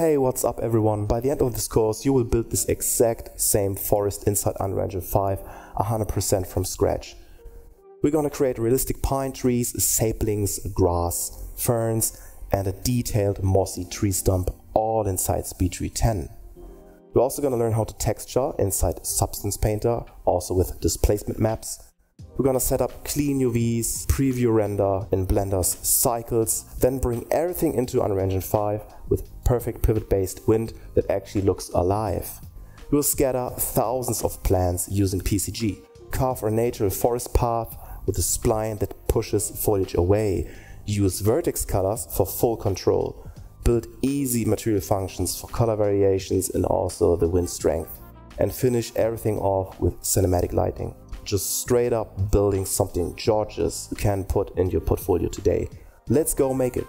Hey, what's up everyone? By the end of this course, you will build this exact same forest inside Unreal Engine 5 100% from scratch. We're gonna create realistic pine trees, saplings, grass, ferns, and a detailed mossy tree stump all inside SpeedTree 10. We're also gonna learn how to texture inside Substance Painter, also with displacement maps. We're gonna set up clean UVs, preview render in Blender's cycles, then bring everything into Unreal Engine 5 with perfect pivot based wind that actually looks alive. We'll scatter thousands of plants using PCG, carve a natural forest path with a spline that pushes foliage away, use vertex colors for full control, build easy material functions for color variations and also the wind strength, and finish everything off with cinematic lighting just straight up building something gorgeous you can put in your portfolio today. Let's go make it.